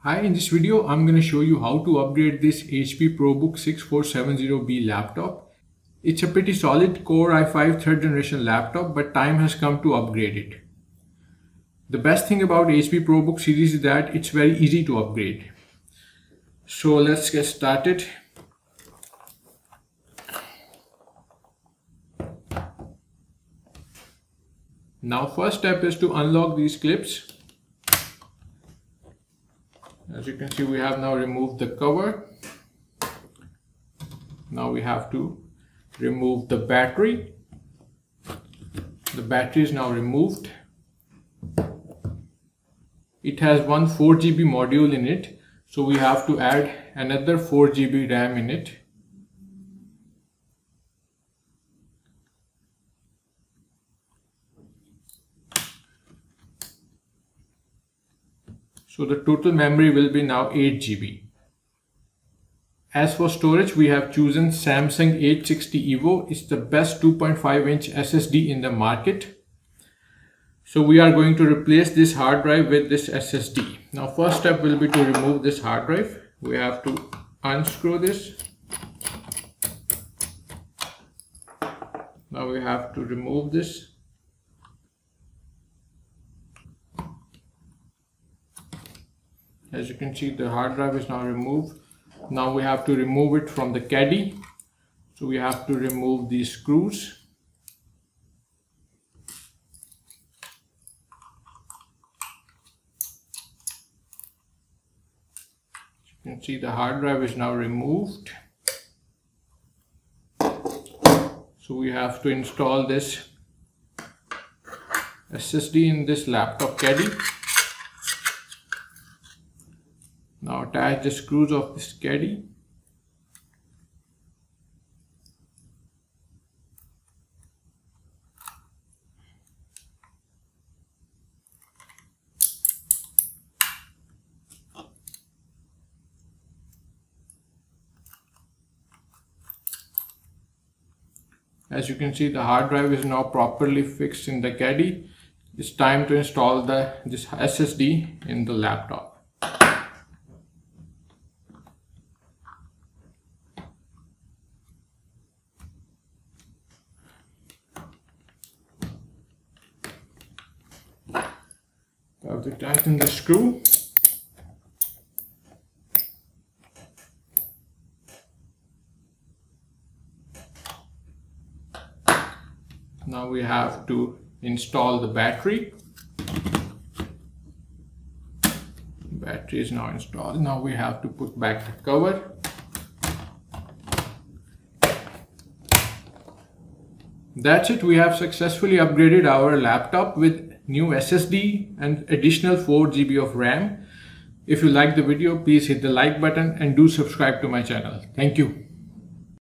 Hi, in this video, I'm going to show you how to upgrade this HP ProBook 6470B laptop. It's a pretty solid Core i5 third generation laptop, but time has come to upgrade it. The best thing about HP ProBook series is that it's very easy to upgrade. So let's get started. Now first step is to unlock these clips as you can see we have now removed the cover. Now we have to remove the battery. The battery is now removed. It has one 4 GB module in it so we have to add another 4 GB RAM in it So the total memory will be now 8 GB. As for storage, we have chosen Samsung 860 EVO. It's the best 2.5 inch SSD in the market. So we are going to replace this hard drive with this SSD. Now first step will be to remove this hard drive. We have to unscrew this. Now we have to remove this. As you can see the hard drive is now removed. Now we have to remove it from the caddy. So we have to remove these screws. You can see the hard drive is now removed. So we have to install this SSD in this laptop caddy Now attach the screws of this caddy. As you can see the hard drive is now properly fixed in the caddy. It's time to install the this SSD in the laptop. To tighten the screw. Now we have to install the battery. Battery is now installed. Now we have to put back the cover. That's it. We have successfully upgraded our laptop with new SSD and additional 4 GB of RAM. If you like the video, please hit the like button and do subscribe to my channel. Thank you.